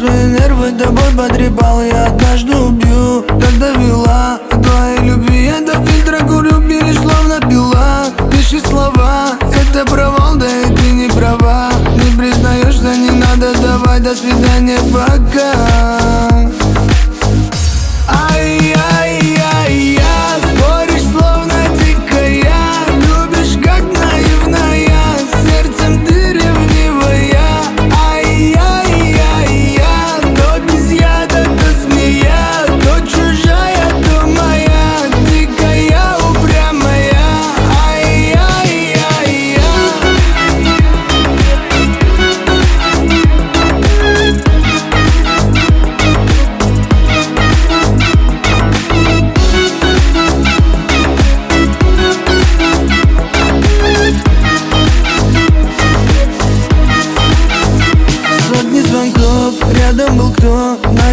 первый тобой потрепал Я однажды убью, тогда вела Твоей любви. Я до фильтра курю Били словно пила. Пиши слова, это провал, да и ты не права. Не признаешься, не надо давай До свидания, пока. Рядом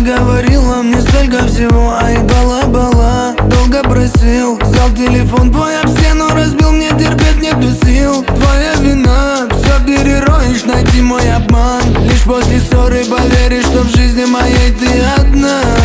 говорила мне столько всего а и бала, бала, долго просил Взял телефон твой об стену, разбил, мне терпеть нету сил. Твоя вина, все перероешь, найти мой обман. Лишь после ссоры поверишь, что в жизни моей ты одна.